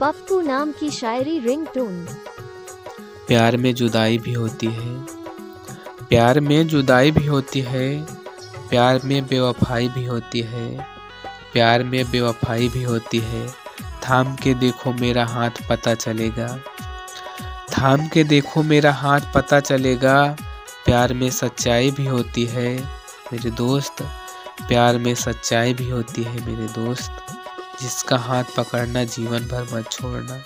पप्पू नाम की शायरी रिंगटोन। प्यार में जुदाई भी होती है। प्यार में जुदाई भी होती है। प्यार में बेवफाई भी होती है। प्यार में बेवफाई भी होती है। थाम के देखो मेरा हाथ पता चलेगा। थाम के देखो मेरा हाथ पता चलेगा। प्यार में सच्चाई भी होती है, मेरे दोस्त। प्यार में सच्चाई भी होती है, मेरे दोस्त। जिसका हाथ पकड़ना जीवन भर मत छोड़ना।